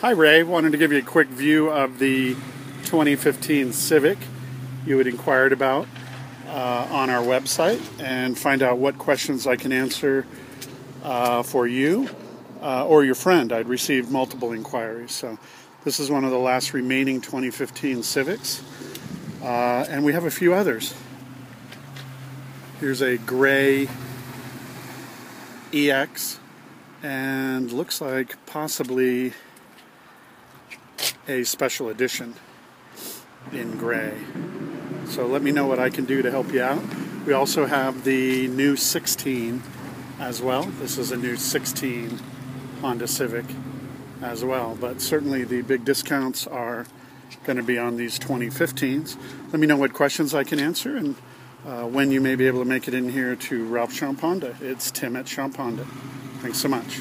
Hi Ray, wanted to give you a quick view of the 2015 Civic you had inquired about uh, on our website and find out what questions I can answer uh, for you uh, or your friend. I'd received multiple inquiries. So this is one of the last remaining 2015 Civics. Uh, and we have a few others. Here's a gray EX and looks like possibly a special edition in gray. So let me know what I can do to help you out. We also have the new 16 as well. This is a new 16 Honda Civic as well, but certainly the big discounts are going to be on these 2015s. Let me know what questions I can answer and uh, when you may be able to make it in here to Ralph Schomp Honda. It's Tim at Schomp Honda. Thanks so much.